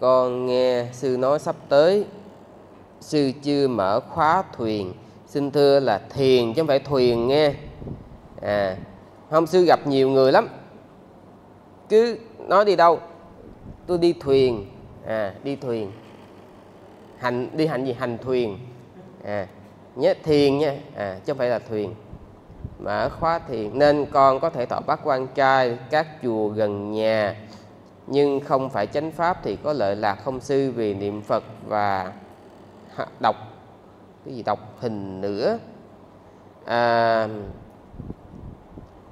con nghe sư nói sắp tới. Sư chưa mở khóa thuyền. Xin thưa là thiền chứ không phải thuyền nghe. À không sư gặp nhiều người lắm. Cứ nói đi đâu, tôi đi thuyền. À đi thuyền. Hành, đi hành gì? Hành thuyền. À nhớ thiền nha. À chứ không phải là thuyền. Mở khóa thiền nên con có thể thọ bát quan trai các chùa gần nhà nhưng không phải chánh pháp thì có lợi lạc không sư vì niệm phật và đọc cái gì đọc hình nữa. À,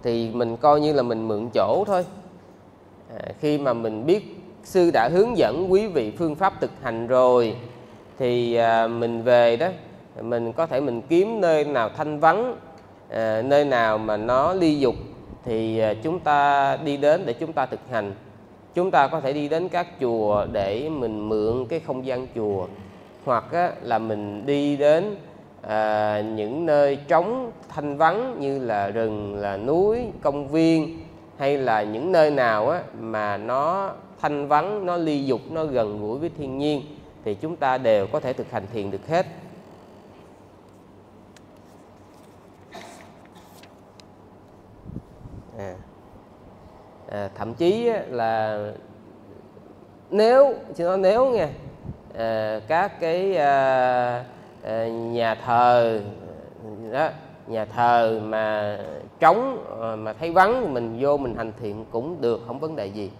thì mình coi như là mình mượn chỗ thôi. À, khi mà mình biết sư đã hướng dẫn quý vị phương pháp thực hành rồi thì à, mình về đó mình có thể mình kiếm nơi nào thanh vắng à, nơi nào mà nó ly dục thì à, chúng ta đi đến để chúng ta thực hành chúng ta có thể đi đến các chùa để mình mượn cái không gian chùa hoặc á, là mình đi đến à, những nơi trống thanh vắng như là rừng là núi công viên hay là những nơi nào á, mà nó thanh vắng nó ly dục nó gần gũi với thiên nhiên thì chúng ta đều có thể thực hành thiền được hết. À, à, thậm chí là nếu chỉ nói nếu nha à, các cái à, à, nhà thờ đó nhà thờ mà trống à, mà thấy vắng mình vô mình hành thiện cũng được không vấn đề gì.